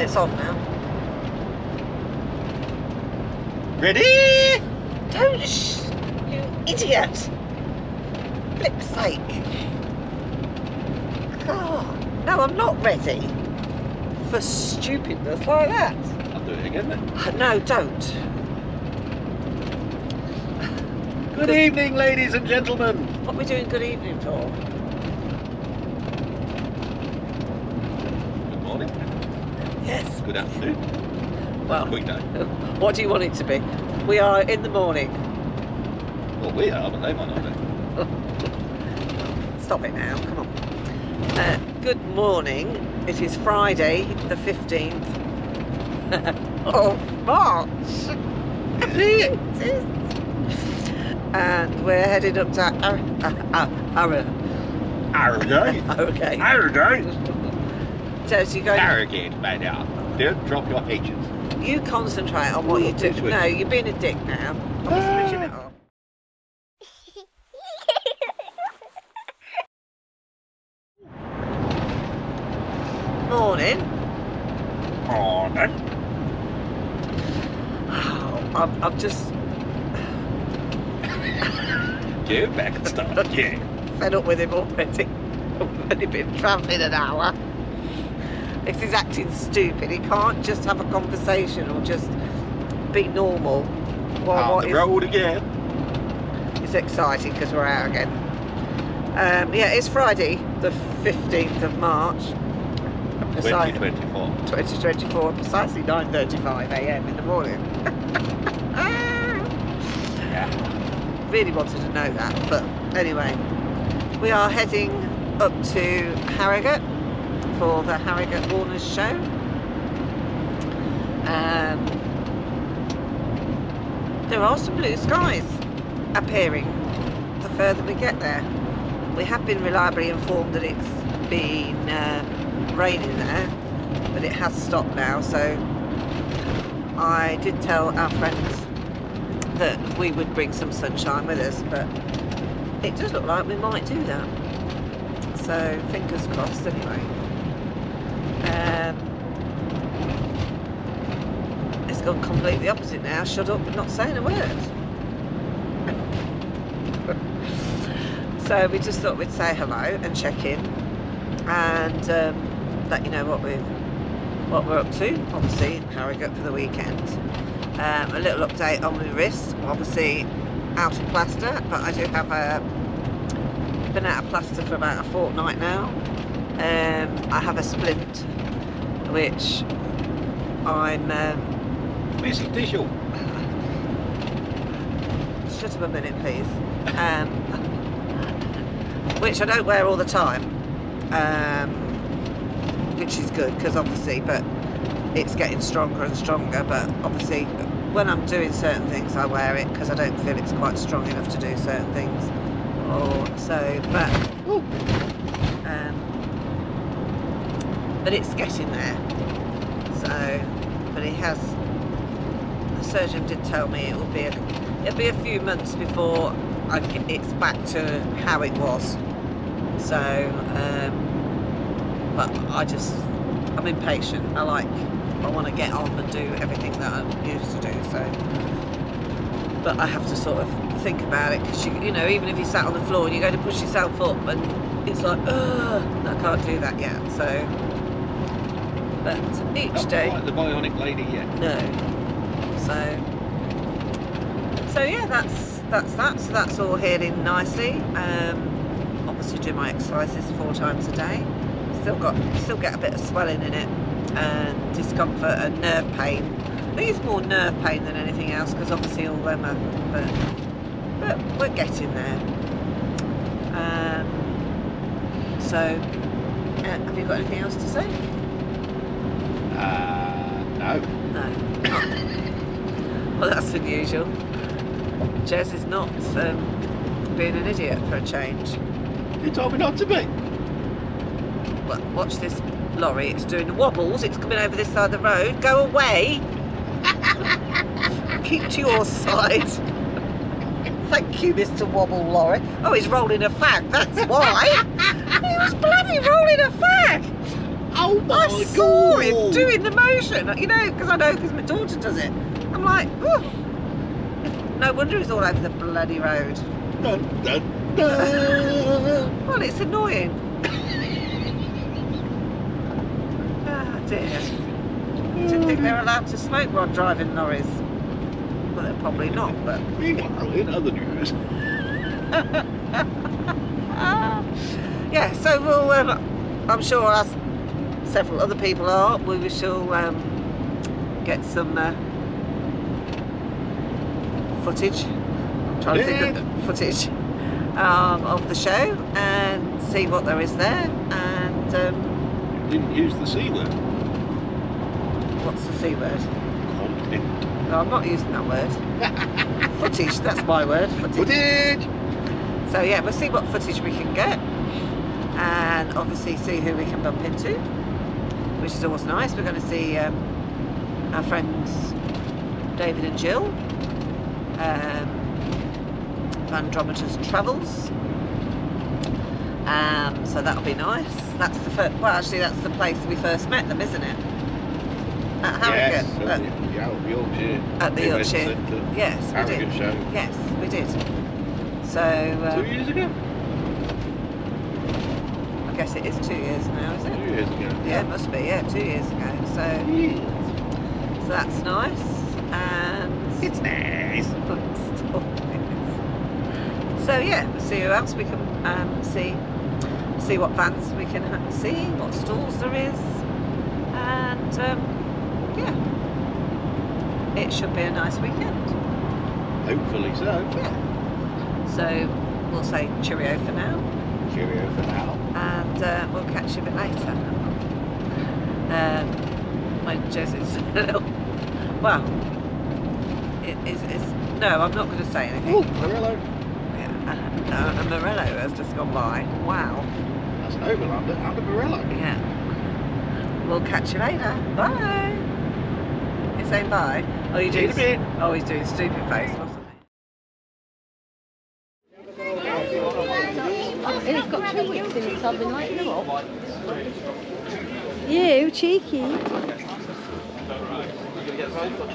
It's on now. Ready? Don't sh you idiot! Flip's sake. God. No, I'm not ready for stupidness like that. I'll do it again then. Uh, no, don't. Good evening, ladies and gentlemen. What are we doing good evening for? Good morning. Good afternoon. Well, Quick day. what do you want it to be? We are in the morning. Well, we are, but they might not be. Stop it now, come on. Uh, good morning. It is Friday, the 15th of March. It? It is. And we're headed up to Ar- Ar- Ar- Arrogate. Ar- okay. Arrogate. Jez, you going? Arrogate, my dear. Don't drop your H's. You concentrate on what you do. No, you're being a dick now. I'm switching it off. Morning. Morning. Oh, I'm, I'm just Get back and start. Yeah. fed up with him already. I've only been travelling an hour. This is acting stupid. He can't just have a conversation or just be normal. Well, On what the is road again. It's exciting because we're out again. Um, yeah, it's Friday, the 15th of March. Precise- 2024. 2024, precisely 9.35am in the morning. Yeah. really wanted to know that, but anyway. We are heading up to Harrogate for the Harrogate Warners show. Um, there are some blue skies appearing the further we get there. We have been reliably informed that it's been um, raining there, but it has stopped now. So I did tell our friends that we would bring some sunshine with us, but it does look like we might do that. So fingers crossed anyway. Um, it's gone completely opposite now. Shut up and not saying a word. so we just thought we'd say hello and check in and um, let you know what we've what we're up to. Obviously, Harrogate for the weekend. Um, a little update on my wrist. Obviously, out of plaster, but I do have a been out of plaster for about a fortnight now. Um, I have a splint, which I'm. Um, Missing tissue. shut up a minute, please. Um, which I don't wear all the time, um, which is good because obviously, but it's getting stronger and stronger. But obviously, when I'm doing certain things, I wear it because I don't feel it's quite strong enough to do certain things. Or so, but um, but it's getting there. So, but he has. The surgeon did tell me it will be a, it'll be a few months before I get, it's back to how it was. So, um, but I just I'm impatient. I like I want to get on and do everything that I'm used to do. So, but I have to sort of think about it because you you know even if you sat on the floor and you're going to push yourself up and it's like ugh I can't do that yet. So, but each Not day. quite the bionic lady yet. No. So so yeah, that's that's that. So that's all healing nicely. Um, obviously do my exercises four times a day. Still got still get a bit of swelling in it and discomfort and nerve pain. I think it's more nerve pain than anything else because obviously all them are but, but we're getting there. Um, so uh, have you got anything else to say? Uh, no. No. Well, that's unusual. Jez is not um, being an idiot for a change. You told me not to be. But watch this lorry. It's doing the wobbles. It's coming over this side of the road. Go away. Keep to your side. Thank you, Mr. Wobble Lorry. Oh, he's rolling a fag. That's why. he was bloody rolling a fag. Oh my I saw god! him doing the motion, you know, because I know because my daughter does it. Oh, no wonder he's all over the bloody road. Dun, dun, dun. Well, it's annoying. Ah dear. Didn't think they were allowed to smoke while driving lorries. Well, they're probably not, but. Meanwhile, in other news, yeah, so we'll, um, I'm sure as several other people are, we shall um, get some uh, footage. I'm trying to think of the footage um, of the show and see what there is there. And um, didn't use the C word. what's the C word? Content. No, I'm not using that word. footage, that's my word. Footage. Footage! So yeah, we'll see what footage we can get, and obviously see who we can bump into, which is always nice. We're going to see um, our friends David and Gill, um, Vandromeda's Travels. Um, so that'll be nice. That's the first. Well, actually, that's the place we first met them, isn't it? At Harrogate. Yes, at, at the Yorkshire. at the Yorkshire. Centre. Yes, we Harrogate did. show. Yes, we did. So Two um, years ago? I guess it is two years now, is Two it? years ago. Yeah, it must be. Yeah, two years ago. So, Yes. so that's nice. And It's nice. so yeah, we'll see who else we can um, see. See what vans we can see, what stalls there is, and um, yeah, it should be a nice weekend. Hopefully so. Yeah. So we'll say cheerio for now. Cheerio for now. and uh, we'll catch you a bit later. Um, when Jess's well, it is. It's, no, I'm not going to say anything. Oh, Morelo. Yeah, uh, a Morelo has just gone by. Wow. That's an overlander and a Morello. Yeah. We'll catch you later. Bye. He's saying bye. Oh, you doing? a bit. Oh, he's doing stupid face, he? It's got two weeks in it, so I've been like, you know what? You, cheeky. where you get your gas from.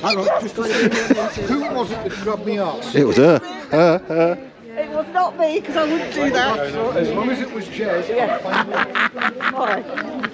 Hang on, just a second. Who was it that grabbed me arse? It was her. Her, her. It was not me because I wouldn't do that. As long as it was Jez, Bye.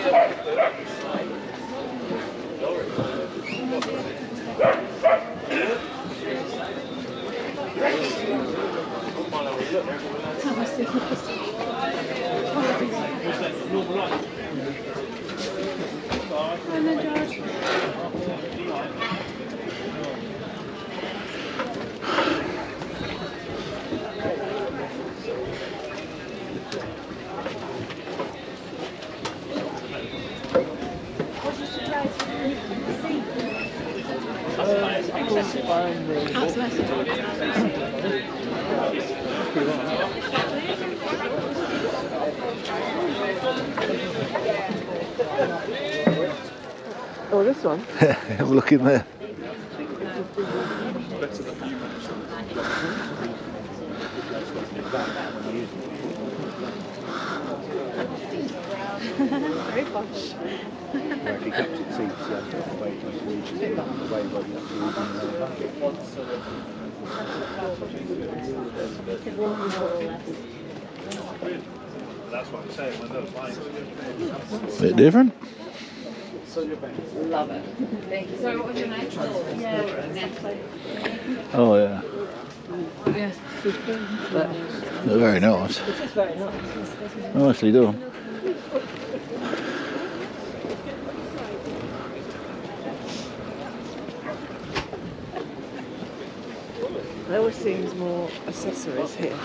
Absolutely. Oh, this one. Have a look in there. Very fun. If he kept its seats, yeah, the way it was reaching, the way where you actually using the bucket. Bit different. Love it. Thank you. So what was your name? Yeah, Oh yeah. Yes. They're very nice. Nicely done. There always seems more accessories here.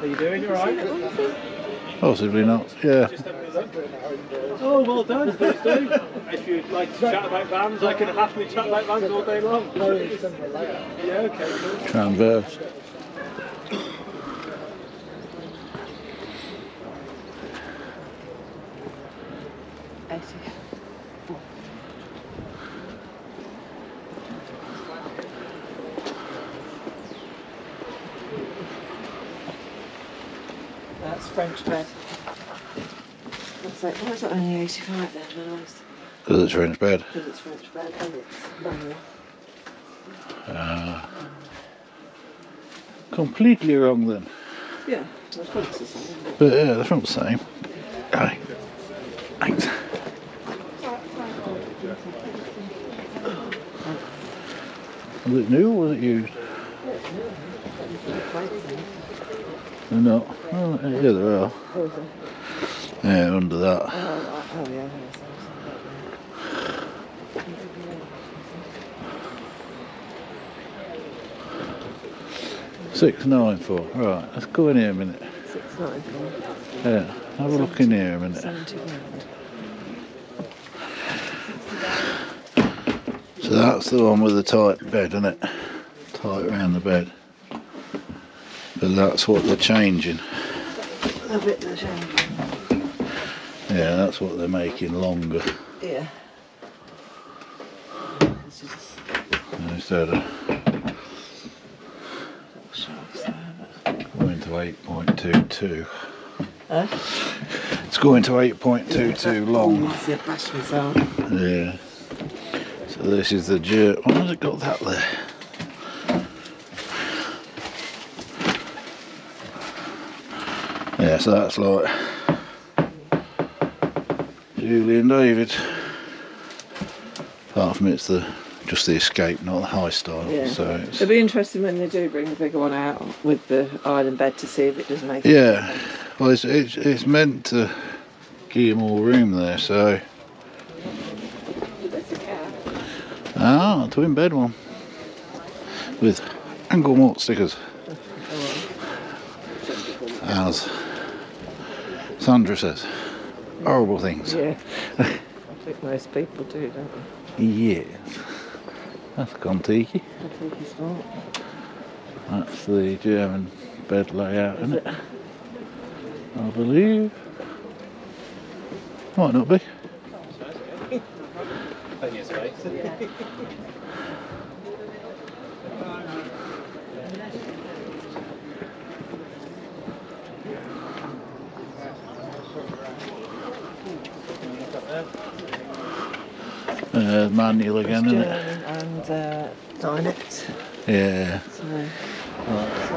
Are you doing all right? Possibly not. Yeah. Oh, well done, please do. if you'd like to chat about vans, I can happily chat about vans all day long. Yeah, okay, cool. Transverse. That's French bread. That's like, why is it only 85 then? When I was, Because it's French bed. because it's French bread and it's manual. Uh, completely wrong then. Yeah, the front's the same. But yeah, they're not the same. Aye. Thanks. Was it new or was it used? They're not. Oh, yeah, there are. Oh? Yeah, under that. Oh, yeah. Six nine four. Right, let's go in here a minute. Six nine four. Yeah, have a look in here a minute. So that's the one with the tight bed, isn't it? Tight around the bed. But that's what they're changing. A bit the shame. Yeah, that's what they're making longer Yeah. This is instead of going to 8.22. Huh? It's going to 8.22 long. Oh, the bash result. Yeah. So this is the jerk. Why has it got that there? Yeah, so that's like Julie and David. Apart from it's the just the escape, not the high style. Yeah. So it's, It'll be interesting when they do bring the bigger one out with the island bed to see if it does make yeah. Well, it's, it's it's meant to give you more room there. So ah, twin bed one with angle mort stickers. As Sandra says, horrible things. Yeah. I think most people do, don't they? Yes. That's Contiki. I think he's smart. That's the German bed layout, isn't it? I believe. Might not be. Uh, manual again, isn't it? And uh, Dynex. Yeah. So, so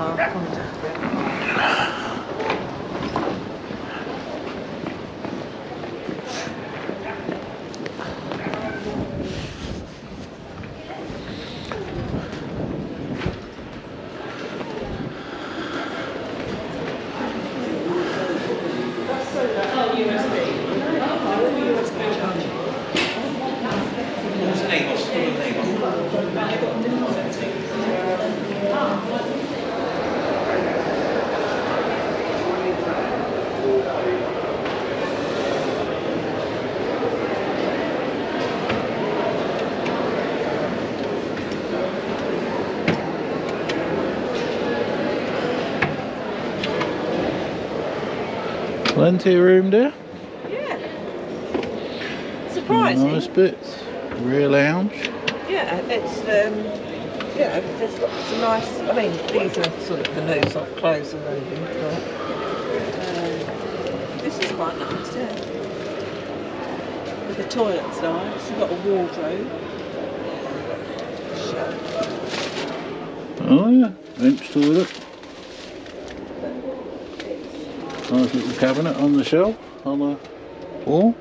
Plenty of room there. Yeah. Surprising. Nice bits. Rear lounge. Yeah, it's um, yeah, there's lots of nice. I mean, these are sort of the new sort of clothes and everything. But, um, this is quite nice, yeah. But the toilet's nice. You've got a wardrobe. Oh yeah. Bench toilet. Nice little cabinet on the shelf on the wall.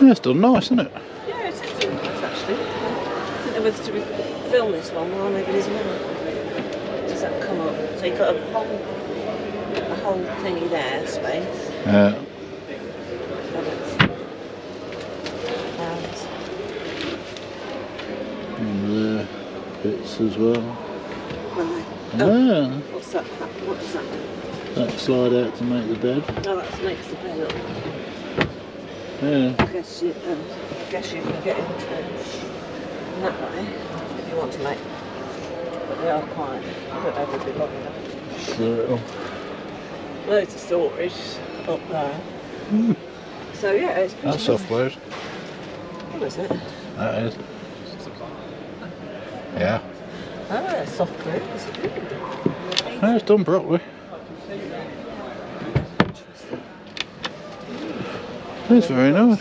Yeah, it's done nice, isn't it? Yeah, it is really nice actually. I don't know whether to film this one or maybe it isn't on. Does that come up? So you've got a whole, a whole thingy there, space. Yeah. And it's- and- there, bits as well. Right. Oh, Ah, what's that? What does that that slide out to make the bed. Oh, that makes the bed up. Yeah. I guess you, um, I guess you can get into in that way if you want to make. But they are quite. I don't know if they'd be long enough. So, Loads of storage up there. So yeah, it's pretty that's nice. offload. What is it? That is. Yeah. Ah, soft cruise. Yeah, it's done properly. It's very nice.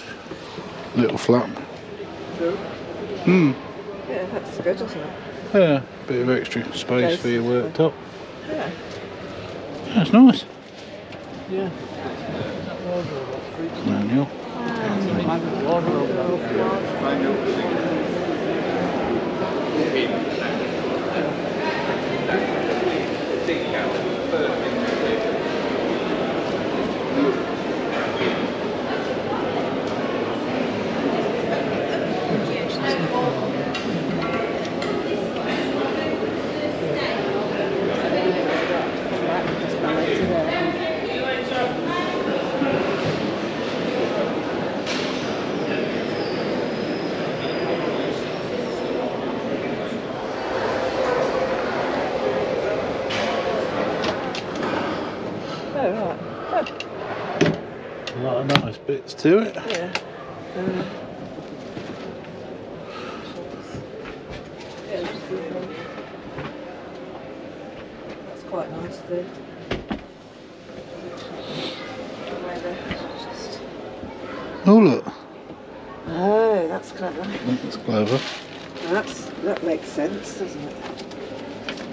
Little flap. Hmm. Yeah, that's good, isn't it? Yeah, bit of extra space for your worktop. Yeah. That's nice. Yeah. Manual right. A lot of nice bits to it. Yeah. Um, yeah, That's quite nice. Just- Oh look, Oh, that's clever. that's clever. That's that makes sense, doesn't it?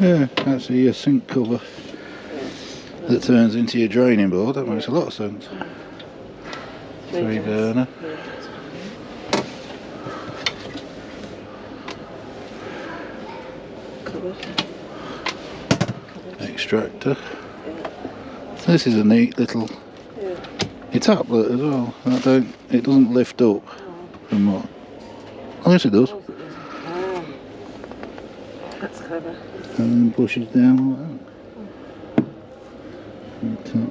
Yeah, that's a sink cover that turns into your draining board. That makes a lot of sense. Three burner. Extractor. This is a neat little. It's uplet as well. I don't. It doesn't lift up from what. Oh yes, it does. Ah, that's clever. And then pushes down like. Like that.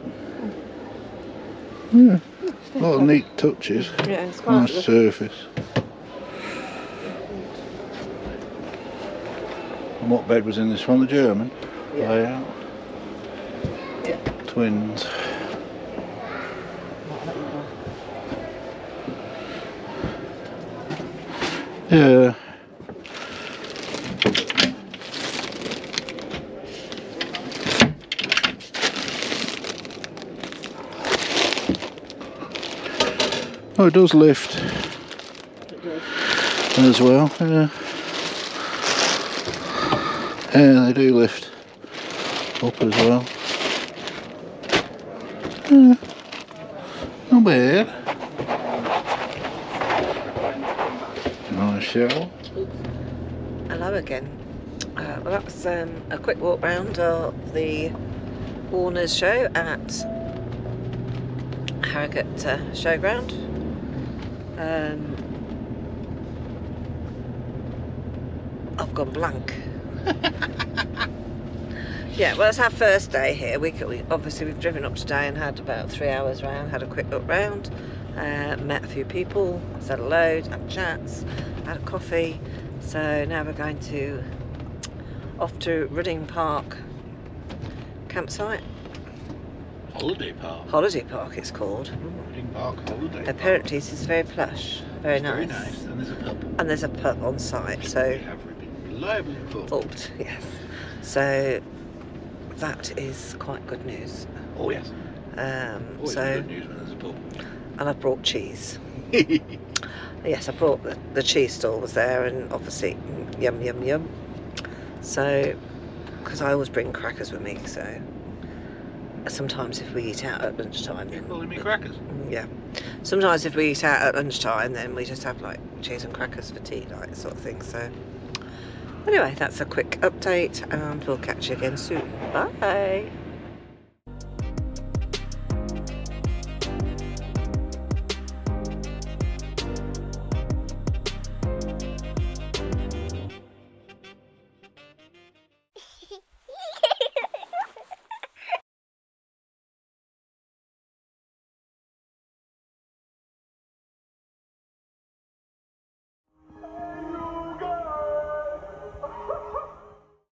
Yeah, a lot of neat touches. Yeah, it's quite. Nice surface. And what bed was in this one? The German Yeah. layout. Yeah. Twins. Yeah. Oh, it does lift as well. Yeah. Yeah, they do lift up as well. Yeah. Not bad. Nice shower. Hello again. Uh, well, that was um, a quick walk round of the Warner's show at Harrogate uh, Showground. Um, I've gone blank. yeah, well, it's our first day here. We, c- we obviously we've driven up today and had about three hours round. Had a quick look round, uh, met a few people, said hello, had chats, had a coffee. So now we're going to off to Rudding Park campsite. Holiday park. Holiday Park it's called. Rudding Park Holiday. Apparently this is very plush, very It's nice. Very nice. And there's a pub. And there's a pub on site, so... We have reliably booked. booked, yes. So that is quite good news. Oh yes. Um, Always so good news when there's a pub. and I brought cheese. Yes, I brought the, the cheese stall was there, and obviously yum yum yum. So, because I always bring crackers with me, so sometimes if we eat out at lunchtime, You then calling me crackers? yeah. Sometimes if we eat out at lunchtime, then we just have like cheese and crackers for tea, like sort of thing. So anyway, that's a quick update, and we'll catch you again soon. Bye.